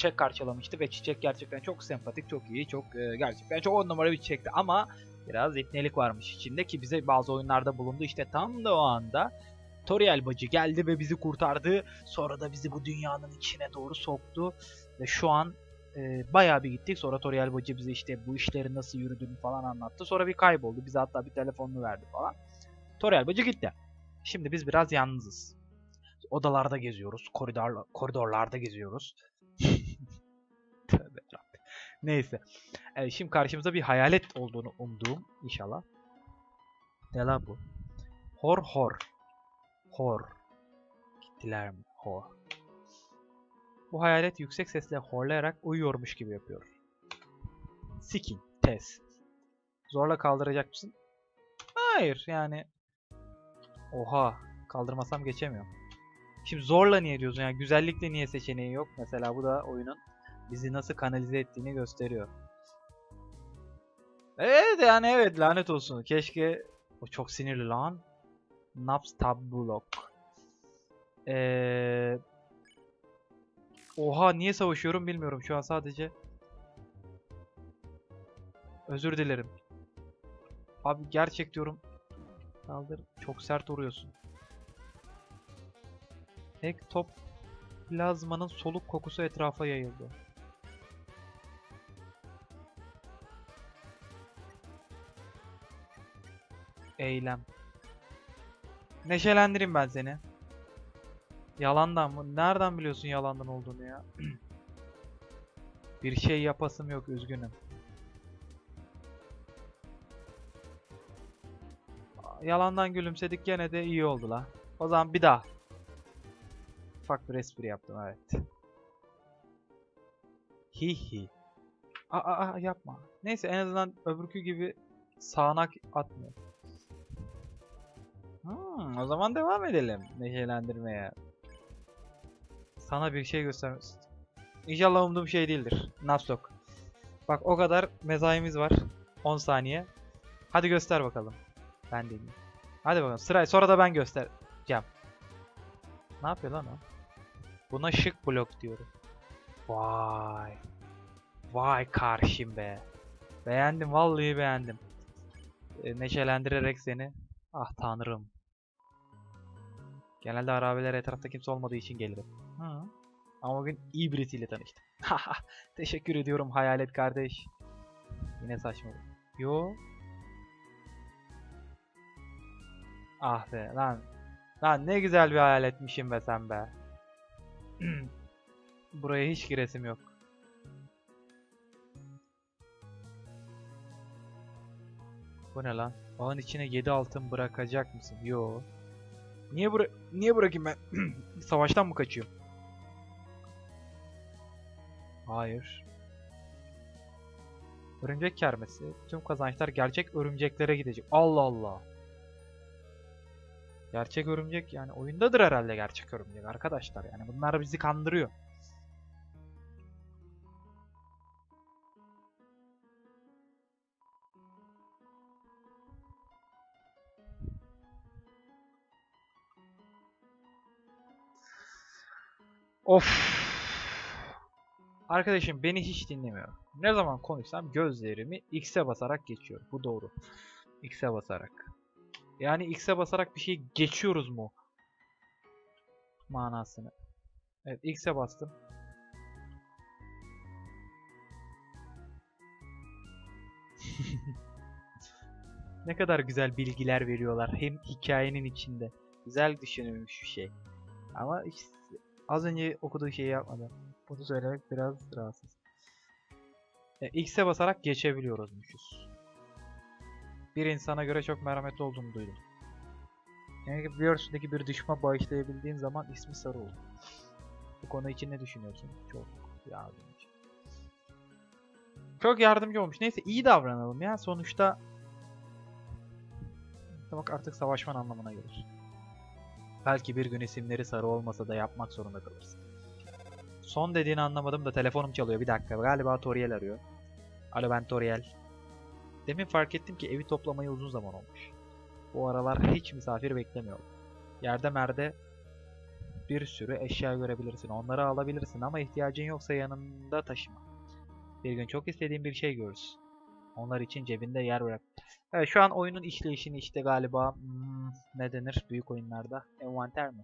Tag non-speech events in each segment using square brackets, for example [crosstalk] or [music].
çiçek karşılamıştı ve çiçek gerçekten çok sempatik, çok iyi, çok e, gerçekten çok on numara bir çiçekti ama biraz ipnelik varmış içinde ki bize bazı oyunlarda bulundu. İşte tam da o anda Toriel bacı geldi ve bizi kurtardı. Sonra da bizi bu dünyanın içine doğru soktu ve şu an e, bayağı bir gittik. Sonra Toriel bacı bize işte bu işlerin nasıl yürüdüğünü falan anlattı. Sonra bir kayboldu. Bize hatta bir telefonunu verdi falan. Toriel bacı gitti. Şimdi biz biraz yalnızız. Odalarda geziyoruz. Koridor, koridorlarda geziyoruz. [laughs] Neyse. Evet, şimdi karşımıza bir hayalet olduğunu umduğum inşallah. Ne la bu? Hor hor. Hor. Gittiler mi? Hor. Bu hayalet yüksek sesle horlayarak uyuyormuş gibi yapıyor. Sikin. Test. Zorla kaldıracak mısın? Hayır yani. Oha. Kaldırmasam geçemiyorum. Şimdi zorla niye diyorsun yani güzellikle niye seçeneği yok? Mesela bu da oyunun bizi nasıl kanalize ettiğini gösteriyor. Evet yani evet lanet olsun. Keşke o çok sinirli lan. Naps Tabulok. Ee... Oha niye savaşıyorum bilmiyorum şu an sadece. Özür dilerim. Abi gerçek diyorum. Kaldır. Çok sert vuruyorsun. Ektoplazmanın soluk kokusu etrafa yayıldı. Eylem. Neşelendireyim ben seni. Yalandan mı? Nereden biliyorsun yalandan olduğunu ya? [clears throat] Bir şey yapasım yok üzgünüm. Yalandan gülümsedik gene de iyi oldu la. O zaman bir daha. Ufak bir espri yaptım evet. Hi hi. Aa, aa yapma. Neyse en azından öbürkü gibi sağanak atmıyor. Hmm, o zaman devam edelim neşelendirmeye. Sana bir şey göstermek İnşallah umduğum şey değildir. Napstok. Bak o kadar mezaimiz var. 10 saniye. Hadi göster bakalım. Ben deneyeyim. Hadi bakalım sırayı sonra da ben göstereceğim. Ne yapıyor lan o? Buna şık blok diyorum. Vay. Vay karşım be. Beğendim vallahi beğendim. E, neşelendirerek seni. Ah tanrım. Genelde arabeler etrafta kimse olmadığı için gelirim. Hı. Ama bugün iyi birisiyle tanıştım. [laughs] Teşekkür ediyorum hayalet kardeş. Yine saçma. Yo. Ah be lan. Lan ne güzel bir hayaletmişim be sen be. [clears throat] Buraya hiç giresim yok. Bu ne lan? Ağın içine 7 altın bırakacak mısın? Yo. Niye bıra niye bırakayım ben? [clears throat] Savaştan mı kaçıyorum? Hayır. Örümcek kermesi. Tüm kazançlar gerçek örümceklere gidecek. Allah Allah. Gerçek örümcek yani oyundadır herhalde gerçek örümcek arkadaşlar. Yani bunlar bizi kandırıyor. Of. Arkadaşım beni hiç dinlemiyor. Ne zaman konuşsam gözlerimi X'e basarak geçiyor. Bu doğru. X'e basarak. Yani X'e basarak bir şey geçiyoruz mu? Manasını. Evet X'e bastım. [laughs] ne kadar güzel bilgiler veriyorlar. Hem hikayenin içinde. Güzel düşünülmüş bir şey. Ama işte az önce okuduğu şeyi yapmadı. Bunu söylemek biraz rahatsız. E, X'e basarak geçebiliyoruzmuşuz. Bir insana göre çok merhametli olduğunu duydum. Yani Björns'deki bir düşman bağışlayabildiğin zaman ismi Sarı olur. Bu konu için ne düşünüyorsun? Çok yardımcı. Çok yardımcı olmuş. Neyse iyi davranalım ya. Sonuçta bak artık savaşman anlamına gelir. Belki bir gün isimleri sarı olmasa da yapmak zorunda kalırsın. Son dediğini anlamadım da telefonum çalıyor. Bir dakika. Galiba Toriel arıyor. Alo ben Toriel. Demin fark ettim ki evi toplamayı uzun zaman olmuş. Bu aralar hiç misafir beklemiyorum. Yerde merde bir sürü eşya görebilirsin. Onları alabilirsin ama ihtiyacın yoksa yanında taşıma. Bir gün çok istediğin bir şey görürsün. Onlar için cebinde yer bırak. Evet şu an oyunun işleyişini işte galiba hmm, ne denir büyük oyunlarda? Envanter mi?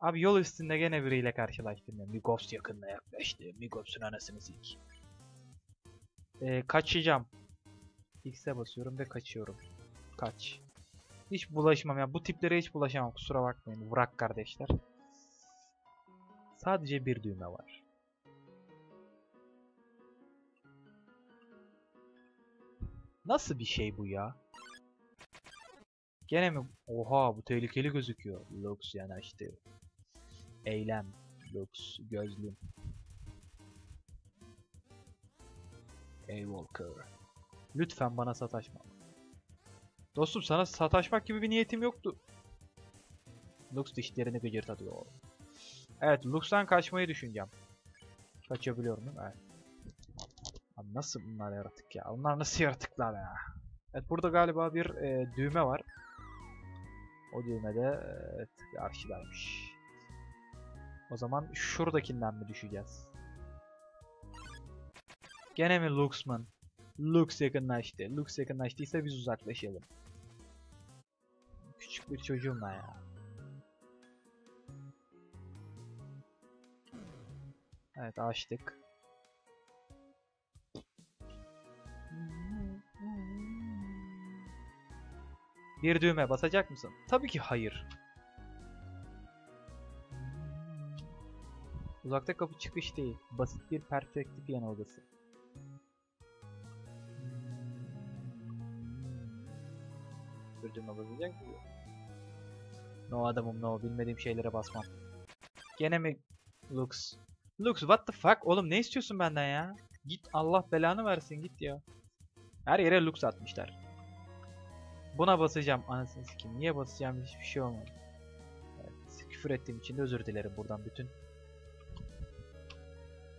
Abi yol üstünde gene biriyle karşılaştım ya. Migos yakında yaklaştı. Migos'un anasını sik. Ee, kaçacağım. X'e basıyorum ve kaçıyorum. Kaç. Hiç bulaşmam ya. Bu tiplere hiç bulaşamam. Kusura bakmayın. Vrak kardeşler. Sadece bir düğme var. Nasıl bir şey bu ya? Gene mi? Oha bu tehlikeli gözüküyor. Lux yanaştı. Eylem. Lux gözlüm. Ey Walker. Lütfen bana sataşma. Dostum sana sataşmak gibi bir niyetim yoktu. Lux dişlerini gıcırdatıyor. Evet Lux'tan kaçmayı düşüneceğim. Kaçabiliyorum değil? Evet. Abi nasıl bunlar yaratık ya? Onlar nasıl yaratıklar ya? Evet burada galiba bir e, düğme var. O düğmede evet, karşıdaymış. O zaman şuradakinden mi düşeceğiz? Gene mi Luxman? Lux yakınlaştı. Lux yakınlaştıysa biz uzaklaşalım. Küçük bir çocuğum ben ya. Evet açtık. Bir düğme basacak mısın? Tabii ki hayır. Uzakta kapı çıkış değil. Basit bir perspektif yanılgısı. Bir düğme basacak mı? No adamım no. Bilmediğim şeylere basmam. Gene mi Lux? Lux what the fuck? Oğlum ne istiyorsun benden ya? Git Allah belanı versin git ya. Her yere Lux atmışlar. Buna basacağım anasını sikeyim. Niye basacağım hiçbir şey olmadı. Evet, küfür ettiğim için de özür dilerim buradan bütün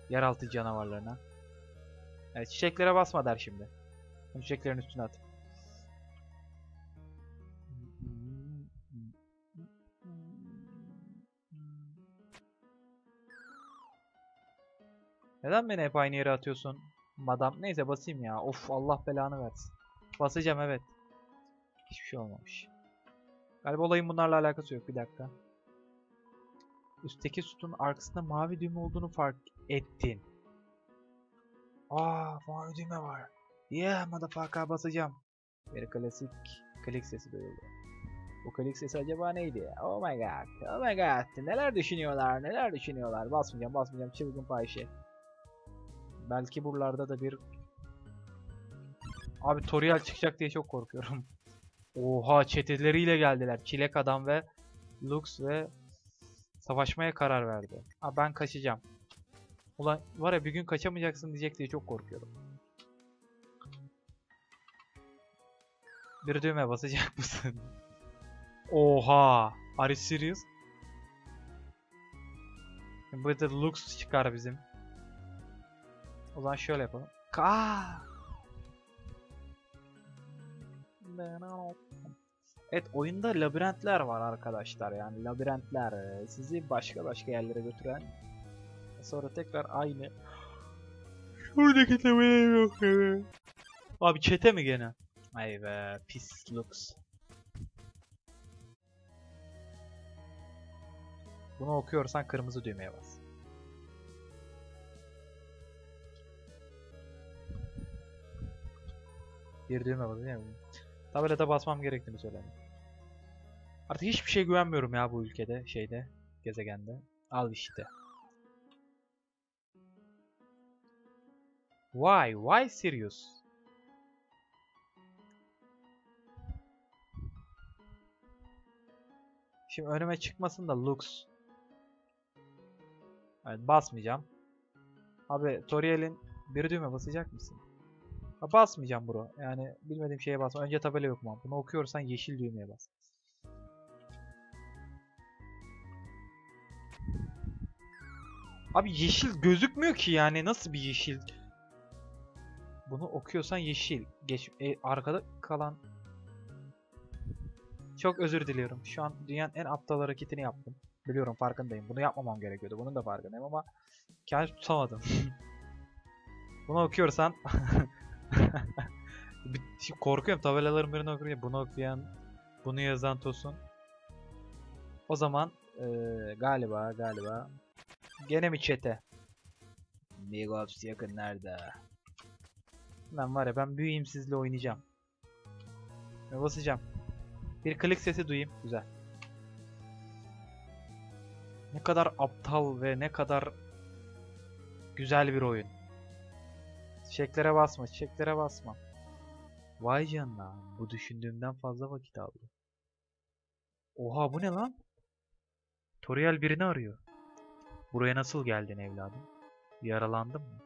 yeraltı canavarlarına. Evet çiçeklere basma der şimdi. Çiçeklerin üstüne at. Neden beni hep aynı yere atıyorsun? Madam. Neyse basayım ya. Of Allah belanı versin. Basacağım evet. Hiçbir şey olmamış. Galiba olayın bunlarla alakası yok. Bir dakika. Üstteki sütun arkasında mavi düğme olduğunu fark ettin. Aa mavi düğme var. Yeah motherfucker basacağım. Bir klasik klik sesi duyuldu. Bu klik sesi acaba neydi? Oh my god. Oh my god. Neler düşünüyorlar? Neler düşünüyorlar? Basmayacağım basmayacağım. Çılgın payşe. Belki buralarda da bir... Abi Toriel çıkacak diye çok korkuyorum. [laughs] Oha çeteleriyle geldiler. Çilek adam ve Lux ve savaşmaya karar verdi. Ha ben kaçacağım. Ulan var ya bir gün kaçamayacaksın diyecek diye çok korkuyorum. Bir düğme basacak [laughs] mısın? Oha! Are you serious? Burada Lux çıkar bizim. O zaman şöyle yapalım. Ka. Evet oyunda labirentler var arkadaşlar yani labirentler sizi başka başka yerlere götüren sonra tekrar aynı Şuradaki tabelayı yok evet. Abi çete mi gene? Ay be pis looks. Bunu okuyorsan kırmızı düğmeye bas. Düğme bas değil mi? Tabelada basmam gerektiğini söyledim. Artık hiçbir şey güvenmiyorum ya bu ülkede, şeyde, gezegende. Al işte. Why? Why serious? Şimdi önüme çıkmasın da looks. Evet basmayacağım. Abi Toriel'in bir düğme basacak mısın? Basmayacağım bro. Yani bilmediğim şeye basma. Önce tabela okumam. Bunu okuyorsan yeşil düğmeye bas. Abi yeşil gözükmüyor ki yani. Nasıl bir yeşil? Bunu okuyorsan yeşil. Geç, e, arkada kalan... Çok özür diliyorum. Şu an dünyanın en aptal hareketini yaptım. Biliyorum farkındayım. Bunu yapmamam gerekiyordu. Bunun da farkındayım ama kendimi tutamadım. [laughs] Bunu okuyorsan [laughs] korkuyorum tabelaların birini okuyor. Bunu okuyan, bunu yazan Tosun. O zaman eee, galiba galiba gene mi çete? Big Ops yakınlarda. Lan var ya ben büyüyeyim sizle oynayacağım. Ve basacağım. Bir klik sesi duyayım. Güzel. Ne kadar aptal ve ne kadar güzel bir oyun. Çiçeklere basma, çiçeklere basma. Vay canına, bu düşündüğümden fazla vakit aldı. Oha bu ne lan? Toriel birini arıyor. Buraya nasıl geldin evladım? Yaralandın mı?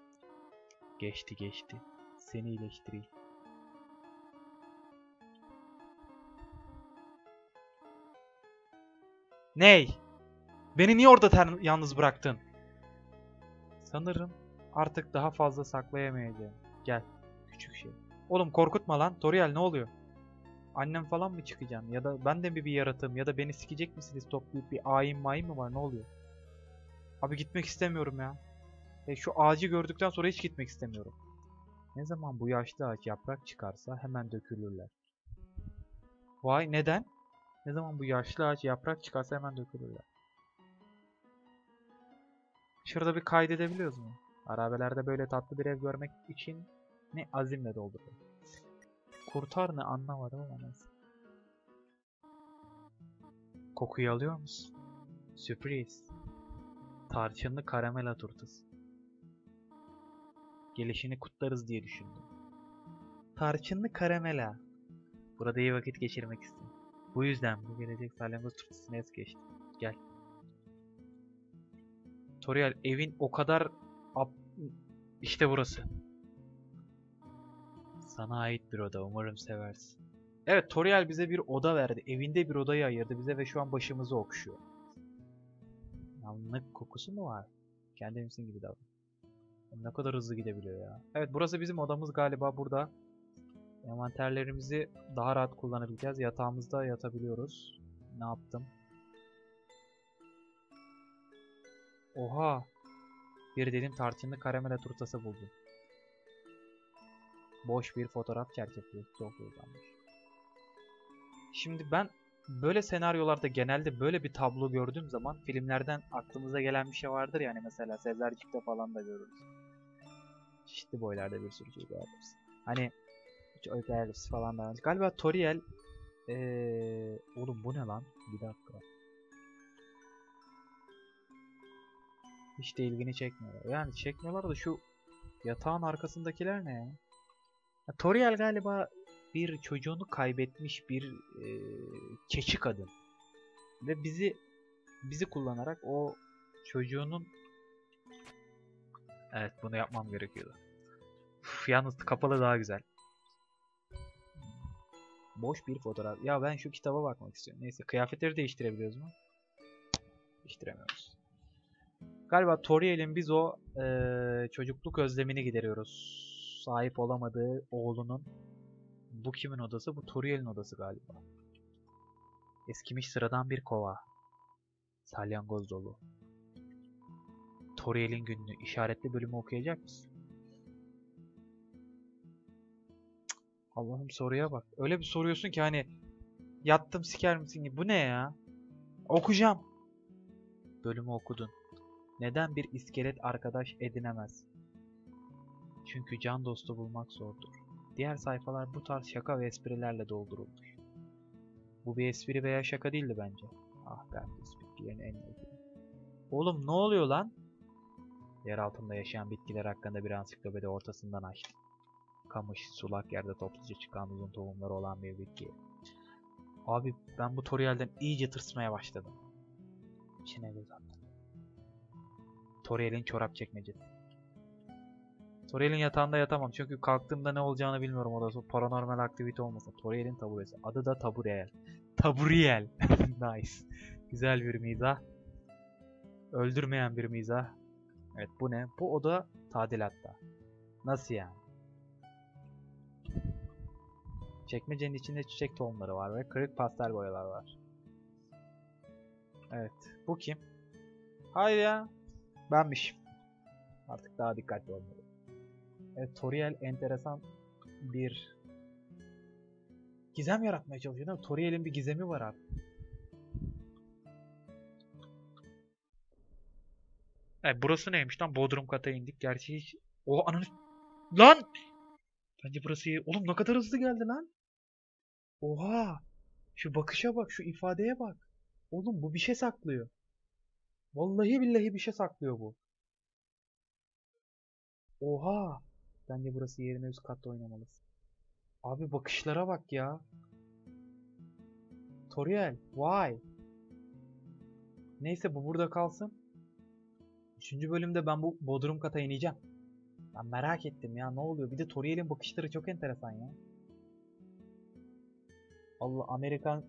Geçti geçti. Seni iyileştireyim. Ney? Beni niye orada yalnız bıraktın? Sanırım artık daha fazla saklayamayacağım. Gel. Küçük şey. Oğlum korkutma lan. Toriel ne oluyor? Annem falan mı çıkacaksın? Ya da ben de mi bir yaratığım? Ya da beni sikecek misiniz toplayıp bir ayin mayin mi var? Ne oluyor? Abi gitmek istemiyorum ya. E, şu ağacı gördükten sonra hiç gitmek istemiyorum. Ne zaman bu yaşlı ağaç yaprak çıkarsa hemen dökülürler. Vay neden? Ne zaman bu yaşlı ağaç yaprak çıkarsa hemen dökülürler. Şurada bir kaydedebiliyoruz mu? Arabelerde böyle tatlı bir ev görmek için ne azimle dolduruyor. Kurtar ne anlamadım ama neyse. Kokuyu alıyor musun? Sürpriz. Tarçınlı karamela turtası. Gelişini kutlarız diye düşündüm. Tarçınlı karamela. Burada iyi vakit geçirmek istedim. Bu yüzden bu gelecek salyangoz turtasını es geçtim. Gel. Toriel evin o kadar ap- işte burası. Sana ait bir oda. Umarım seversin. Evet Toriel bize bir oda verdi. Evinde bir odayı ayırdı bize ve şu an başımızı okşuyor. Yanlık kokusu mu var? Kendimsin gibi davran. Ne kadar hızlı gidebiliyor ya. Evet burası bizim odamız galiba burada. Envanterlerimizi daha rahat kullanabileceğiz. Yatağımızda yatabiliyoruz. Ne yaptım? Oha! Bir dedim tarçınlı karamela turtası buldum. Boş bir fotoğraf çerçevesi çok uygulanmış. Şimdi ben böyle senaryolarda genelde böyle bir tablo gördüğüm zaman filmlerden aklımıza gelen bir şey vardır yani mesela Sezercik'te falan da görürüz. Çeşitli boylarda bir sürü şey görürüz. Hani Öperlis falan da. Galiba Toriel ee, oğlum bu ne lan? Bir dakika. Hiç de ilgini çekmiyorlar. Yani çekmiyorlar da şu yatağın arkasındakiler ne ya? ya Toriel galiba bir çocuğunu kaybetmiş bir e, keçi kadın. Ve bizi bizi kullanarak o çocuğunun Evet bunu yapmam gerekiyordu. Uf, yalnız kapalı daha güzel. Boş bir fotoğraf. Ya ben şu kitaba bakmak istiyorum. Neyse kıyafetleri değiştirebiliyoruz mu? Değiştiremiyoruz. Galiba Toriel'in biz o eee, çocukluk özlemini gideriyoruz. Sahip olamadığı oğlunun. Bu kimin odası? Bu Toriel'in odası galiba. Eskimiş sıradan bir kova. Salyangoz dolu. Toriel'in günlüğü. işaretli bölümü okuyacak mısın? Allah'ım soruya bak. Öyle bir soruyorsun ki hani yattım siker misin. Bu ne ya? Okuyacağım. Bölümü okudun. Neden bir iskelet arkadaş edinemez? Çünkü can dostu bulmak zordur. Diğer sayfalar bu tarz şaka ve esprilerle doldurulmuş. Bu bir espri veya şaka değildi bence. Ah ben bitkilerin en iyi. Oğlum ne oluyor lan? Yer altında yaşayan bitkiler hakkında bir ansiklopedi ortasından açtı. Kamış, sulak yerde topluca çıkan uzun tohumları olan bir bitki. Abi ben bu Toriel'den iyice tırsmaya başladım. İçine göz. Toriel'in çorap çekmecesi. Toriel'in yatağında yatamam çünkü kalktığımda ne olacağını bilmiyorum odası paranormal aktivite olmasın. Toriel'in taburesi. Adı da Taburiel. Taburiel. [laughs] nice. Güzel bir mizah. Öldürmeyen bir mizah. Evet bu ne? Bu oda tadilatta. Nasıl yani? Çekmecenin içinde çiçek tohumları var ve kırık pastel boyalar var. Evet. Bu kim? Hayır ya. Benmişim. Artık daha dikkatli olmalıyım. Evet, Toriel enteresan bir gizem yaratmaya çalışıyor değil mi? Toriel'in bir gizemi var abi. Evet, burası neymiş lan? Bodrum kata indik. Gerçi hiç... O ananı... Lan! Bence burası iyi. Oğlum ne kadar hızlı geldi lan. Oha! Şu bakışa bak, şu ifadeye bak. Oğlum bu bir şey saklıyor. Vallahi billahi bir şey saklıyor bu. Oha! Bence burası yerine üst katta oynamalısın. Abi bakışlara bak ya. Toriel, why? Neyse bu burada kalsın. Üçüncü bölümde ben bu Bodrum kata ineceğim. Ben merak ettim ya ne oluyor. Bir de Toriel'in bakışları çok enteresan ya. Allah Amerikan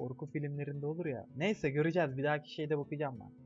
korku filmlerinde olur ya. Neyse göreceğiz. Bir dahaki şeyde bakacağım ben.